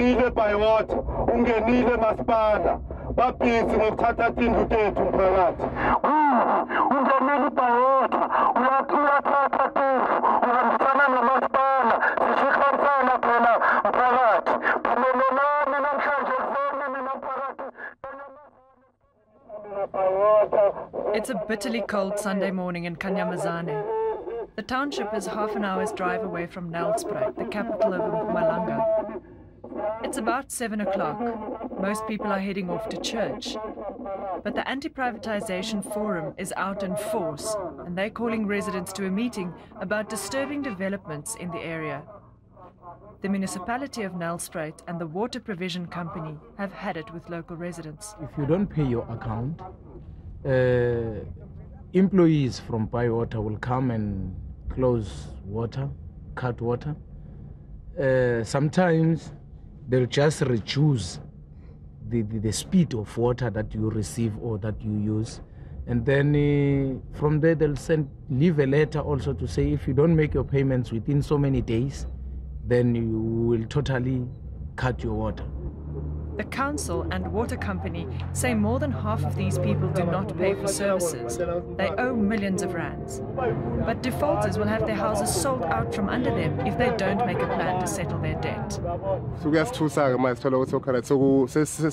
ungenile Biwater ungenile masipala. Babhizi ngokuthatha tindlu tethu mphakathi ah, ungenile Biwater uyathatha tindlu uhambisana nomasipala. Sishikhanisana phela mphakathi phumelelani namhlanje kuveni mina mphakathi It's a bitterly cold Sunday morning in Kanyamazane. The township is half an hour's drive away from Nelspruit, the capital of Mpumalanga. It's about seven o'clock. Most people are heading off to church. But the anti privatization forum is out in force, and they're calling residents to a meeting about disturbing developments in the area. The municipality of Nelspruit and the water provision company have had it with local residents. If you don't pay your account, uh, employees from Biwater will come and close water, cut water. Uh, sometimes they'll just reduce the, the, the, speed of water that you receive or that you use. And then uh, from there, they'll send leave a letter also to say if you don't make your payments within so many days, then you will totally cut your water. The council and water company say more than half of these people do not pay for services. They owe millions of rands. But defaulters will have their houses sold out from under them if they don't make a plan to settle their debt. sukuyasithusa-ke manje sithola ukuthi okhona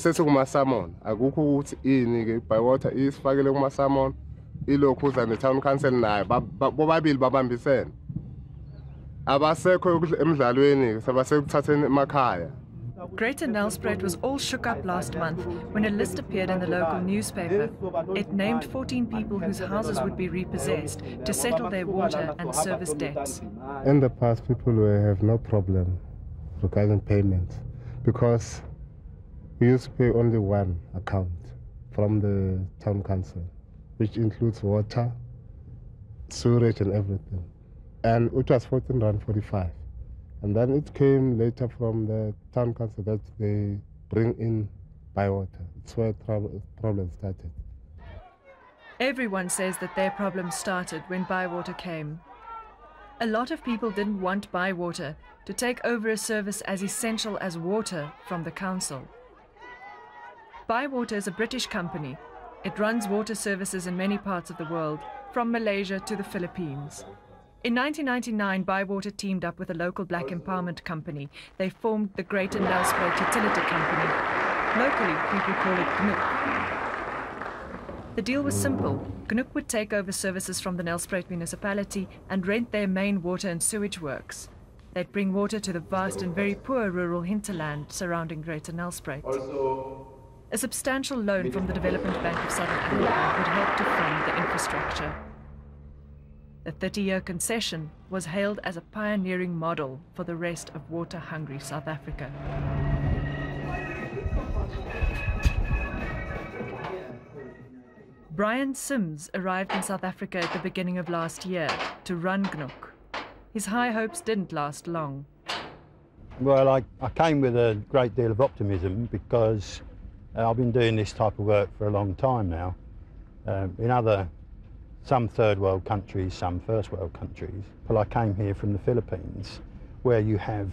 sesikumasamon akukho ukuthi ini-ke Biwater isifakele kumasamon ilokhu uza ne-town council nayo bobabili babambisene abasekho emdlalweni sabasekuthatheni emakhaya Greater Nelspruit was all shook up last month when a list appeared in the local newspaper. It named 14 people whose houses would be repossessed to settle their water and service debts. In the past, people will have no problem regarding payments because we used to pay only one account from the town council, which includes water, sewerage, and everything. And it was 14 rand 45. And then it came later from the town council that they bring in Biwater. It's where trouble, problem started. Everyone says that their problem started when Biwater came. A lot of people didn't want Biwater to take over a service as essential as water from the council. Biwater is a British company. It runs water services in many parts of the world, from Malaysia to the Philippines. In 1999, Biwater teamed up with a local black empowerment company. They formed the Greater Nelspruit Utility Company. Locally, people call it GNUC. The deal was simple. GNUC would take over services from the Nelspruit municipality and rent their main water and sewage works. They'd bring water to the vast and very poor rural hinterland surrounding Greater Nelspruit. A substantial loan from the Development Bank of Southern Africa would help to fund the infrastructure. The 30 year concession was hailed as a pioneering model for the rest of water hungry South Africa. Brian Sims arrived in South Africa at the beginning of last year to run GNUC. His high hopes didn't last long. Well, I, I came with a great deal of optimism because I've been doing this type of work for a long time now. Uh, in other some third world countries, some first world countries. But I came here from the Philippines, where you have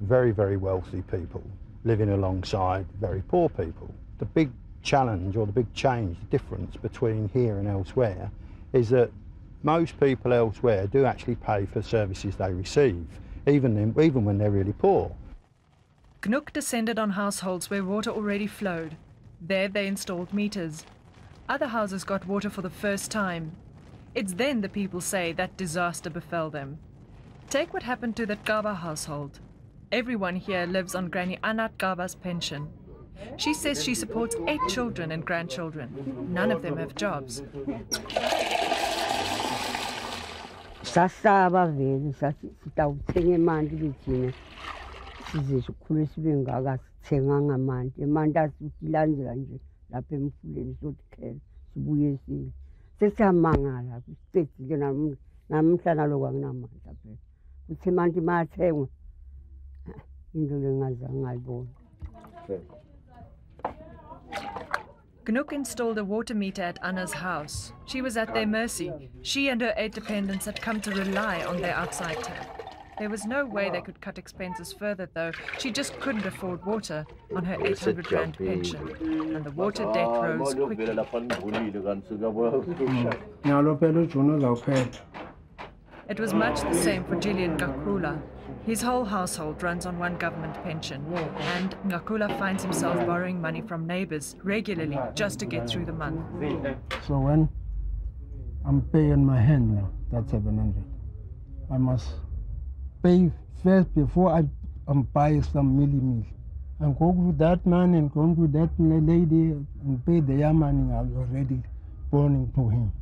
very, very wealthy people living alongside very poor people. The big challenge or the big change, the difference between here and elsewhere is that most people elsewhere do actually pay for services they receive, even, in, even when they're really poor. GNUC descended on households where water already flowed. There they installed meters. Other houses got water for the first time, it's then the people say that disaster befell them. Take what happened to the Gaba household. Everyone here lives on Granny Anat Gaba's pension. She says she supports eight children and grandchildren. None of them have jobs. Manti mayathengwa into lengazange ngayibona installed a water meter at Anna's house. She was at their mercy. She and her eight dependents had come to rely on their outside tap. There was no way they could cut expenses further, though. She just couldn't afford water on her 800 rand pension, and the water debt rose quickly. Hmm. It was much the same for Gillian Ngakula. His whole household runs on one government pension, and Ngakula finds himself borrowing money from neighbors regularly just to get through the month. So when I'm paying my hand now, that's 700. I must pay first before I um, buy some mealie meal. And go to that man and go to that lady and pay the money I was already burning to him.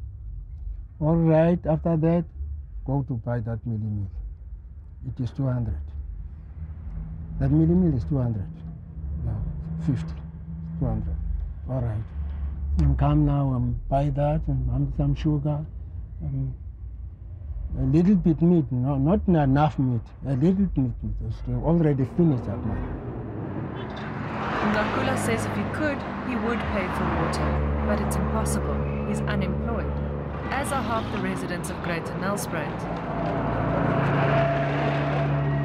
All right, after that, go to buy that mealie meal. It is 200. That mealie meal is 200. Now, 50, 200. All right. And come now and buy that and some sugar. And a little bit meat, no, not enough meat, a little bit meat. It's already finished that money. Ngakula says if he could, he would pay for water, but it's impossible. He's unemployed, as are half the residents of Greater Nelspruit.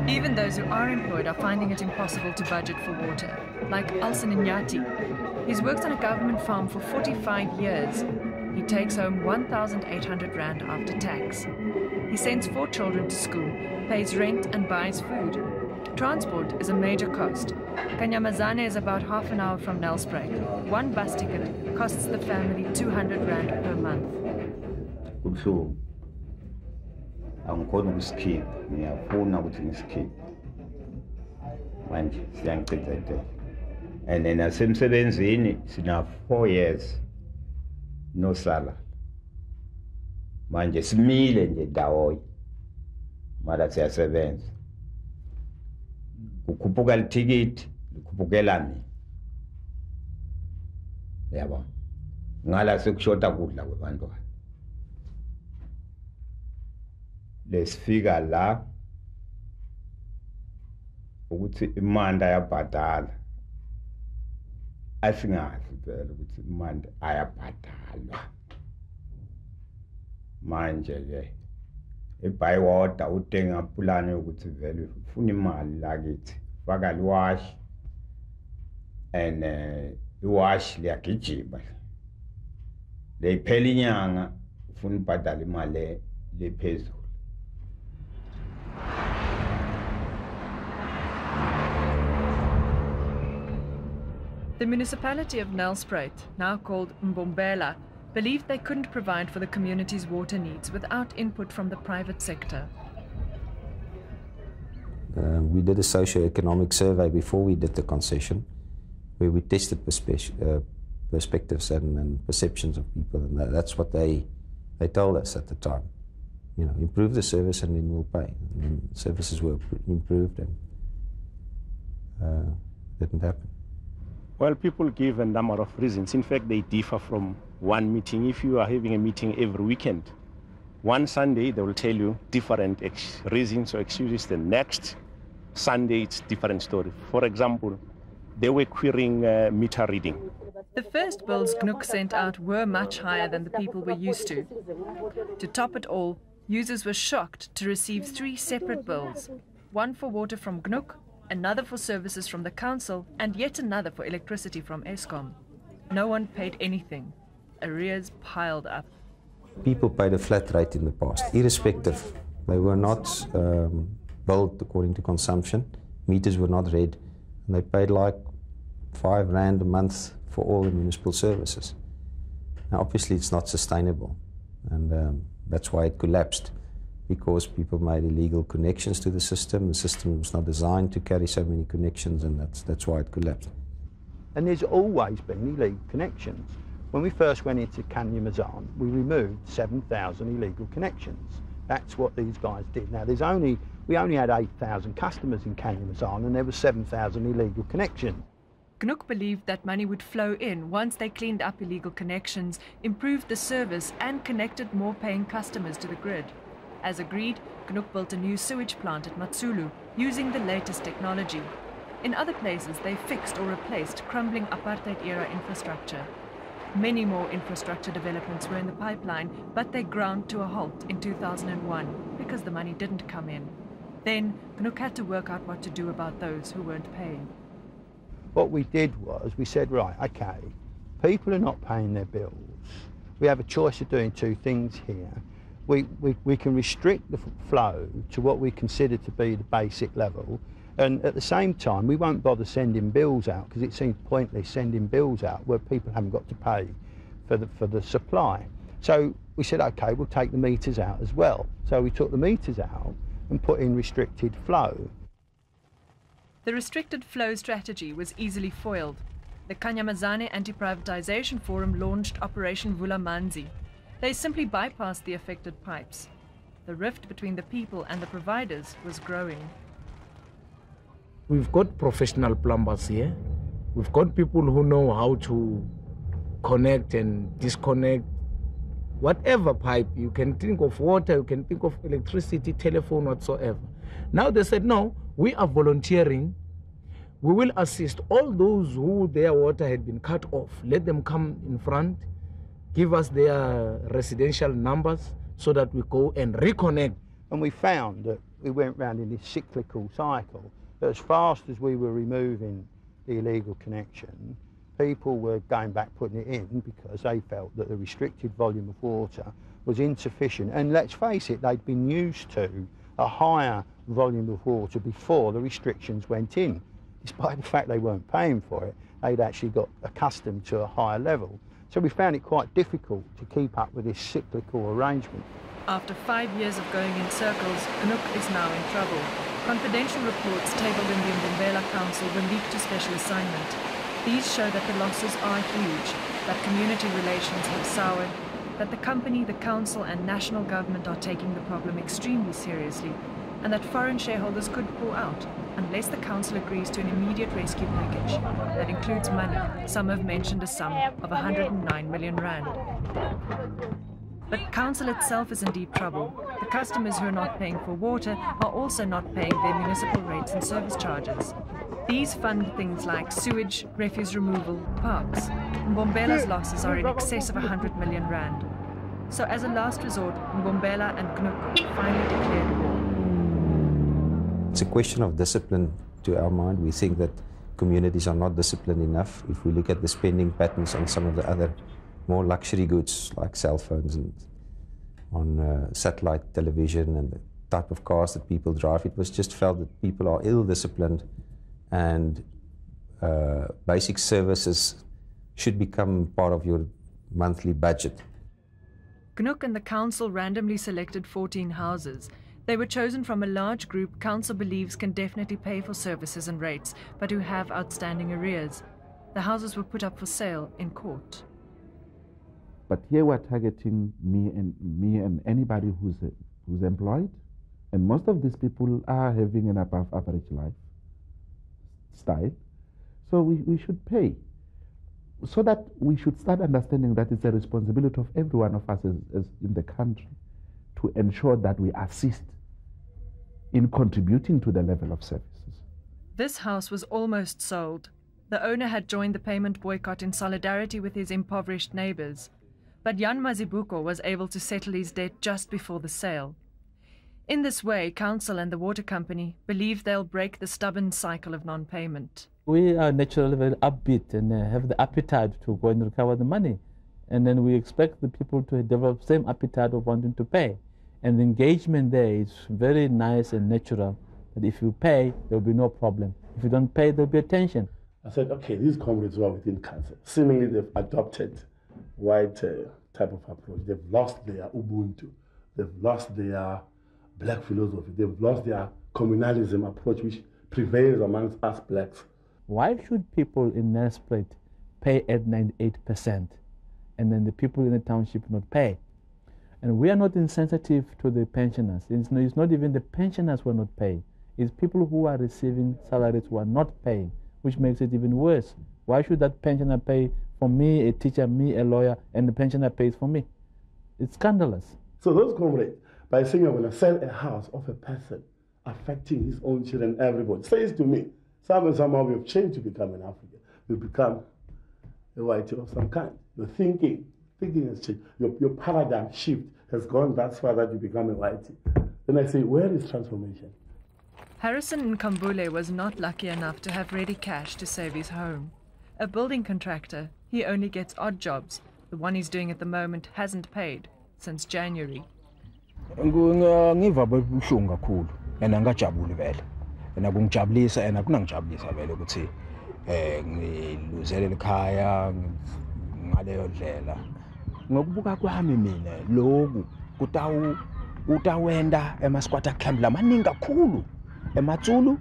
Even those who are employed are finding it impossible to budget for water, like Alson Nyati. He's worked on a government farm for 45 years. He takes home 1,800 rand after tax. He sends four children to school, pays rent and buys food. Transport is a major cost. Kanyamazane is about half an hour from Nelspruit. One bus ticket costs the family 200 rand per month. kubuhlungu angikhona ukusikhipha ngiyafuna ukuthi ngisikhiphe and four years no salary manje simile nje ndawonye mara siyasebenza. Kukhuphuka lithikithi likhuphukela mina. Yabona ngala sekushota kudla kwebantwana lesifika la ukuthi imanda yabhadala. Asingazi phela ukuthi imanda ayabhadalwa. Manje ke yokuthi vele ufuna imali lakithi faka and eh, liyagijima. Leyiphela inyanga ufuna imali lephezulu The municipality of Nelspruit, now called Mbombela, believed they couldn't provide for the community's water needs without input from the private sector. Uh, we did a socio-economic survey before we did the concession, where we tested perspe- uh, perspectives and, and, perceptions of people, and that, that's what they they told us at the time. You know, improve the service and then we'll pay. And services were improved, and uh, didn't happen. Well, people give a number of reasons. In fact, they differ from one meeting. If you are having a meeting every weekend, one Sunday they will tell you different ex- reasons or excuses. The next Sunday it's different story. For example, they were querying uh, meter reading. The first bills GNUC sent out were much higher than the people were used to. To top it all, users were shocked to receive three separate bills one for water from GNUC, another for services from the council, and yet another for electricity from Eskom. No one paid anything. Arrears piled up. People paid a flat rate in the past, irrespective. They were not um, built according to consumption. Meters were not read, and they paid like five rand a month for all the municipal services. Now, obviously, it's not sustainable, and um, that's why it collapsed because people made illegal connections to the system. The system was not designed to carry so many connections, and that's, that's why it collapsed. And there's always been illegal connections. When we first went into Kanyamazane, we removed 7,000 illegal connections. That's what these guys did. Now, there's only, we only had 8,000 customers in Kanyamazane, and there were 7,000 illegal connections. GNUC believed that money would flow in once they cleaned up illegal connections, improved the service, and connected more paying customers to the grid. As agreed, GNUC built a new sewage plant at Matsulu using the latest technology. In other places, they fixed or replaced crumbling apartheid era infrastructure. Many more infrastructure developments were in the pipeline, but they ground to a halt in 2001 because the money didn't come in. Then Gnook had to work out what to do about those who weren't paying. What we did was we said, right, okay, people are not paying their bills. We have a choice of doing two things here. We, we, we can restrict the flow to what we consider to be the basic level, and at the same time, we won't bother sending bills out because it seems pointless sending bills out where people haven't got to pay for the, for the supply. So we said, okay, we'll take the meters out as well. So we took the meters out and put in restricted flow. The restricted flow strategy was easily foiled. The Kanyamazane Anti-Privatization Forum launched Operation Vulamanzi. They simply bypassed the affected pipes. The rift between the people and the providers was growing. We've got professional plumbers here. We've got people who know how to connect and disconnect whatever pipe. You can think of water, you can think of electricity, telephone, whatsoever. Now they said, no, we are volunteering. We will assist all those who their water had been cut off. Let them come in front, give us their residential numbers so that we go and reconnect. And we found that we went round in this cyclical cycle. That As fast as we were removing the illegal connection, people were going back putting it in because they felt that the restricted volume of water was insufficient. And let's face it, they'd been used to a higher volume of water before the restrictions went in. Despite the fact they weren't paying for it, they'd actually got accustomed to a higher level. So we found it quite difficult to keep up with this cyclical arrangement. After five years of going in circles, Gnook is now in trouble. Confidential reports tabled in the Mbombela Council were leaked to special assignment. These show that the losses are huge, that community relations have soured, that the company, the council and national government are taking the problem extremely seriously, and that foreign shareholders could pull out unless the council agrees to an immediate rescue package that includes money. Some have mentioned a sum of 109 million rand. But the council itself is in deep trouble. The customers who are not paying for water are also not paying their municipal rates and service charges. These fund things like sewage, refuse removal, parks. Mbombela's losses are in excess of 100 million rand. So as a last resort, Mbombela and Gnook finally declared war. It's a question of discipline to our mind. We think that communities are not disciplined enough. If we look at the spending patterns on some of the other more luxury goods like cell phones and on uh, satellite television and the type of cars that people drive, it was just felt that people are ill disciplined and uh, basic services should become part of your monthly budget. Gnook and the council randomly selected 14 houses. They were chosen from a large group council believes can definitely pay for services and rates, but who have outstanding arrears. The houses were put up for sale in court. But here we're targeting me and me and anybody who's who's employed, and most of these people are having an above average life style. So we, we should pay. So that we should start understanding that it's a responsibility of every one of us as, as in the country to ensure that we assist in contributing to the level of services. This house was almost sold. The owner had joined the payment boycott in solidarity with his impoverished neighbors. But Jan Mazibuko was able to settle his debt just before the sale. In this way, Council and the water company believe they'll break the stubborn cycle of non payment. We are naturally very upbeat and uh, have the appetite to go and recover the money. And then we expect the people to develop same appetite of wanting to pay. And the engagement there is very nice and natural. That if you pay, there will be no problem. If you don't pay, there will be attention. I said, okay, these comrades were within council. Seemingly, they've adopted white uh, type of approach. They've lost their Ubuntu. They've lost their black philosophy. They've lost their communalism approach, which prevails amongst us blacks. Why should people in Nelspruit pay at 98% and then the people in the township not pay? And we are not insensitive to the pensioners. It's not, it's not even the pensioners who are not paying. It's people who are receiving salaries who are not paying, which makes it even worse. Why should that pensioner pay for me, a teacher, me, a lawyer, and the pensioner pays for me? It's scandalous. So those comrades by saying you're going to sell a house of a person affecting his own children, everybody. Says to me, somehow, somehow we've changed to become an African. We've become a white of some kind. Your thinking, thinking has changed. Your, your paradigm shift has gone that far that you become a white. Then I say, where is transformation? Harrison Nkambule was not lucky enough to have ready cash to save his home. A building contractor, he only gets odd jobs. The one he's doing at the moment hasn't paid since January. ngiva buhlungu kakhulu and angikajabuli vele and akungijabulisa and akunangijabulisa vele ukuthi eh ngiluzele likhaya ngaleyo ndlela ngokubuka kwami mina lokhu kutawu utawenda emasquatter camp lamaningi kakhulu. ematsulu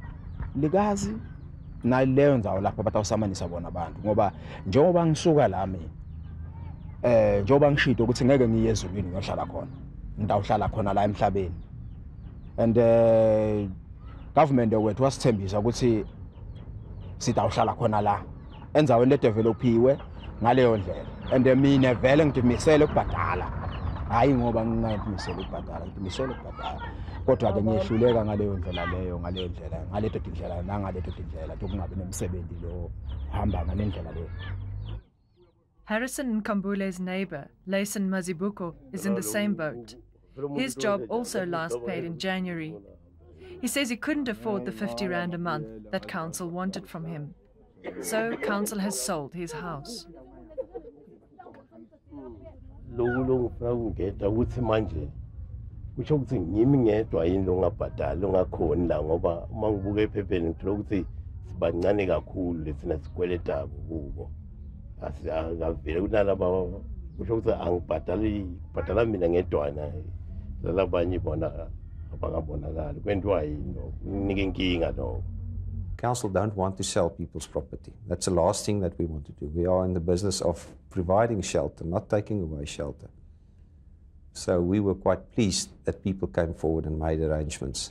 likazi naleyo ndzawo lapho batawusamanisa bona abantu ngoba njengoba ngisuka la mina eh njengoba ngishito ukuthi ngeke ngiye ezulwini ngiyohlala khona ngidawuhlala khona la emhlabeni. And eh government wethu wasithembisa ukuthi sidawuhlala khona la enzaweni ledevelophiwe ngaleyo ndlela and mina vele ngidimisele ukubhadala ngoba ngingayimisele ukubhadala ngidimisele ukubhadala kodwa-ke ngiyehluleka ngaleyo ndlela leyo ngaleyo ndlela tokungabi lo hamba ngale ndlela leyo Harrison Nkambule's neighbor, Layson Mazibuko, is in the same boat. His job also last paid in January. He says he couldn't afford the 50 rand a month that council wanted from him. So council has sold his house. Loku longifuna ukungeda ukuthi manje kusho ukuthi ngimi ngedwa yini longabhadali longakhoni la ngoba uma ngibuka ephepheni ngithola ukuthi sibancane kakhulu lesina sikweletako kubo. Akavele kunalaba kusho ukuthi angibhadali bhadala mina ngedwana lalabanye bona abangabonakali kwenziwa yini kunike inkinga lokho. Council don't want to sell people's property. That's the last thing that we want to do. We are in the business of providing shelter, not taking away shelter. So we were quite pleased that people came forward and made arrangements.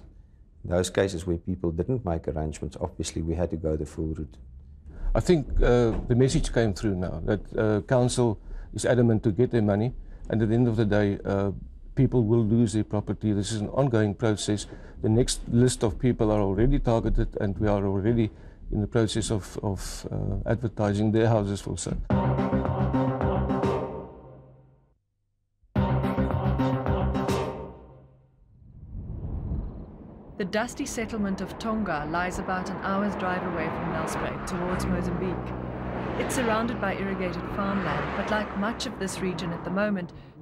In those cases where people didn't make arrangements, obviously we had to go the full route. I think uh, the message came through now that uh, council is adamant to get their money, and at the end of the day, uh, people will lose their property. This is an ongoing process. The next list of people are already targeted, and we are already in the process of, of uh, advertising their houses for sale. The dusty settlement of Tonga lies about an hour's drive away from Nelspruit towards Mozambique. It's surrounded by irrigated farmland, but like much of this region at the moment,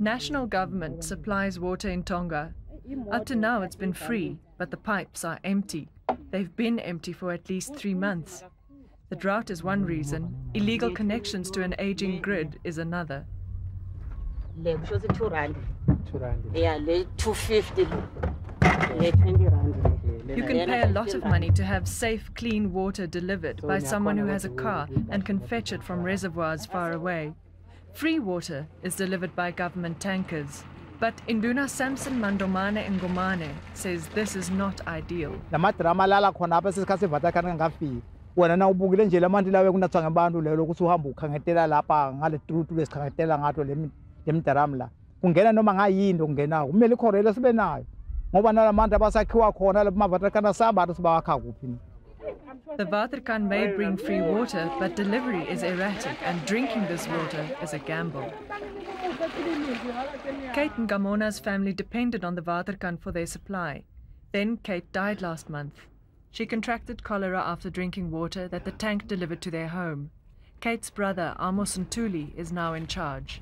National government supplies water in Tonga. Up to now, it's been free, but the pipes are empty. They've been empty for at least three months. The drought is one reason, illegal connections to an aging grid is another. le kusho ukuthi two rand ya le two fifty le twenty rand You can pay a lot of money to have safe, clean water delivered by someone who has a car and can fetch it from reservoirs far away. Free water is delivered by government tankers. But Induna Samson Mandomane Ngomane says this is not ideal. lamadrama alala khona apha sesikhathi sevatakani ngafika wena na ubukile nje lamanti lawe kunathwa ngabantu lelo ukuthi uhamba ukhangetela lapha ngale trutu lesikhangetela ngato lemdrama la. Kungena noma ngayini okungenayo kumele ikhorele sibe nayo. Ngoba nalamanti abasakhiwa khona lapha mavatakani asabantu sibawakha kuphi The Vaterkan may bring free water, but delivery is erratic and drinking this water is a gamble. Kate and Gamona's family depended on the Vaterkan for their supply. Then Kate died last month. She contracted cholera after drinking water that the tank delivered to their home. Kate's brother, Amos Ntuli, is now in charge.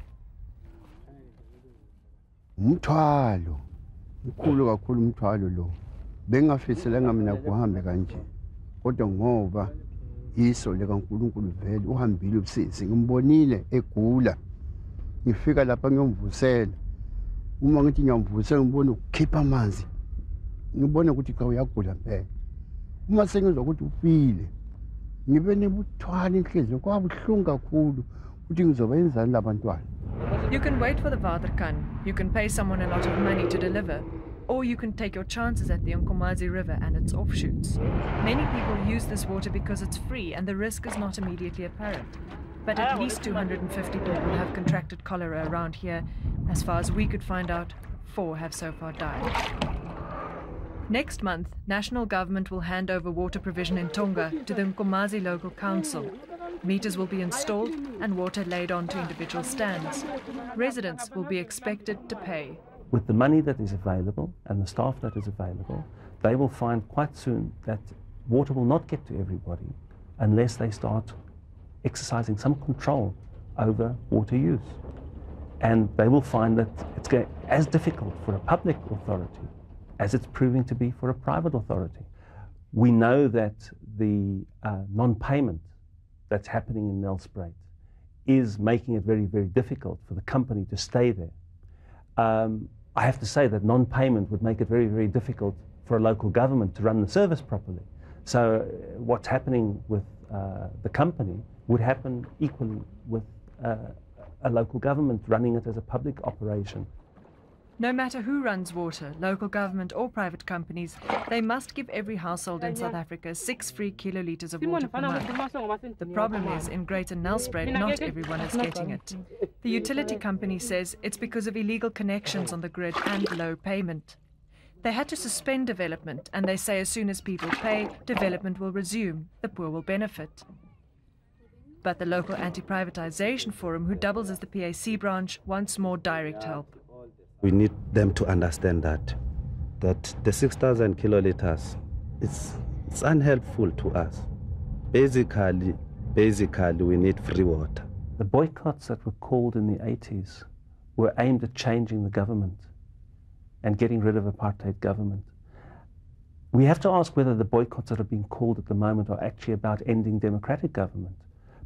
umthwalo mkhulu kakhulu umthwalo lo bengafiselanga mina kuhambe kanje kodwa ngoba iso likankulunkulu vele uhambile ubusisi ngimbonile egula. Ngifika lapha ngiyomvusela. Uma ngithi ngibone ukukhipha amanzi. Ngibone ukuthi cha uyagula mpela uma sengizwa ukuthi ufile ngibe inhliziyo. Kwabuhlungu kakhulu ukuthi labantwana. You can wait for the Vaterkan. You can pay someone a lot of money to deliver. Or you can take your chances at the Nkomazi River and its offshoots. Many people use this water because it's free and the risk is not immediately apparent. But at ah, least 250 people have contracted cholera around here. As far as we could find out, four have so far died. Next month, national government will hand over water provision in Tonga to the Nkomazi local council. Meters will be installed and water laid onto individual stands. Residents will be expected to pay. With the money that is available and the staff that is available, they will find quite soon that water will not get to everybody unless they start exercising some control over water use. And they will find that it's as difficult for a public authority as it's proving to be for a private authority. We know that the uh, non payment that's happening in Nelspruit is making it very, very difficult for the company to stay there. Um, I have to say that non payment would make it very, very difficult for a local government to run the service properly. So, uh, what's happening with uh, the company would happen equally with uh, a local government running it as a public operation. No matter who runs water, local government or private companies, they must give every household in South Africa six free kilolitres of water per month. The problem is, in Greater Nelspruit, not everyone is getting it. The utility company says it's because of illegal connections on the grid and low payment. They had to suspend development, and they say as soon as people pay, development will resume. The poor will benefit. But the local anti-privatization forum, who doubles as the PAC branch, wants more direct help. We need them to understand that that the 6,000 kiloliters it's, it's unhelpful to us. Basically, basically, we need free water. The boycotts that were called in the 80s were aimed at changing the government and getting rid of apartheid government. We have to ask whether the boycotts that are being called at the moment are actually about ending democratic government,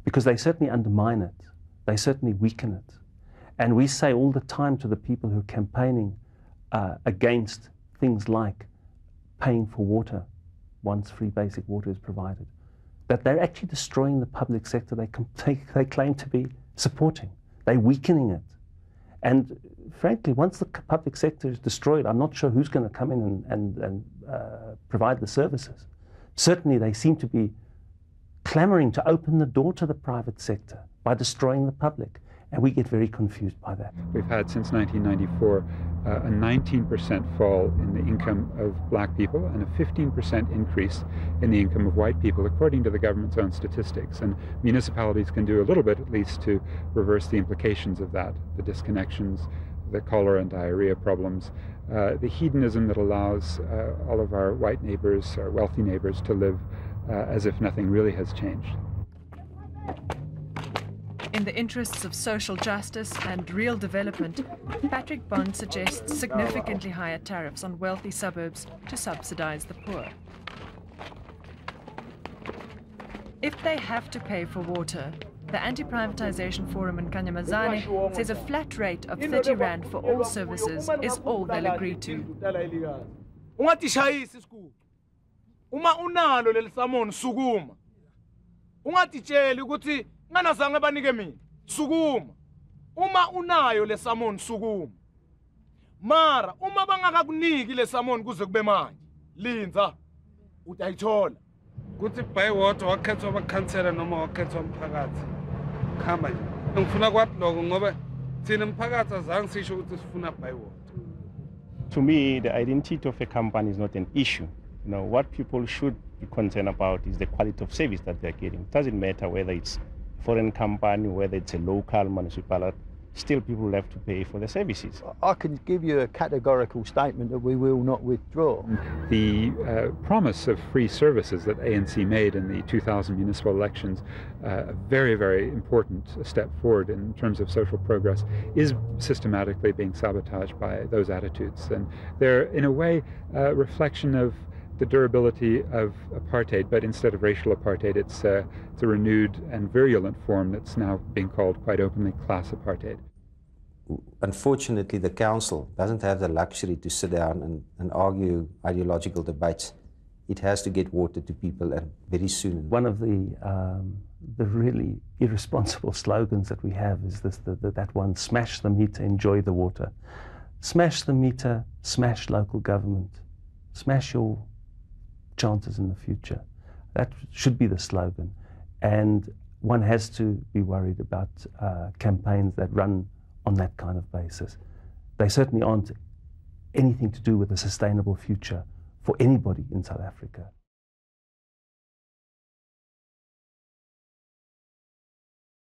because they certainly undermine it, they certainly weaken it. And we say all the time to the people who are campaigning uh, against things like paying for water once free basic water is provided, that they're actually destroying the public sector they, they, they claim to be supporting. They're weakening it. And frankly, once the public sector is destroyed, I'm not sure who's going to come in and, and, and uh, provide the services. Certainly, they seem to be clamoring to open the door to the private sector by destroying the public. And we get very confused by that. We've had since 1994 uh, a 19% fall in the income of black people and a 15% increase in the income of white people, according to the government's own statistics. And municipalities can do a little bit, at least, to reverse the implications of that the disconnections, the cholera and diarrhea problems, uh, the hedonism that allows uh, all of our white neighbors, our wealthy neighbors, to live uh, as if nothing really has changed. In the interests of social justice and real development, Patrick Bond suggests significantly higher tariffs on wealthy suburbs to subsidize the poor. If they have to pay for water, the Anti-Privatization Forum in Kanyamazane says a flat rate of 30 rand for all services is all they'll agree to. uma unalo sukuma ungatitsheli ukuthi nganazange banike mina. Sukuma. Uma unayo lesamoni sukuma. Mara uma bangakakuniki lesamoni kuze kube manje linza utayithola. Kuthi bywater wakhethwa abakhansela noma wakhethwa umphakathi. Kuhamba nje. Ngifuna kwathi loko ngoba thina mphakathi azange sisho ukuthi sifuna bywater to me the identity of a company is not an issue. You know what people should be concerned about is the quality of service that they're getting. It doesn't matter whether it's foreign company, whether it's a local municipality, still people have to pay for the services. I can give you a categorical statement that we will not withdraw. The uh, promise of free services that ANC made in the 2000 municipal elections, uh, a very, very important step forward in terms of social progress, is systematically being sabotaged by those attitudes. And they're, in a way, a reflection of the durability of apartheid, but instead of racial apartheid, it's, uh, it's a renewed and virulent form that's now being called quite openly class apartheid. Unfortunately, the council doesn't have the luxury to sit down and, and argue ideological debates. It has to get water to people and very soon. One of the, um, the really irresponsible slogans that we have is this, the, the, that one, smash the meter, enjoy the water. Smash the meter, smash local government, smash your chances in the future. That should be the slogan. And one has to be worried about uh, campaigns that run on that kind of basis. They certainly aren't anything to do with a sustainable future for anybody in South Africa.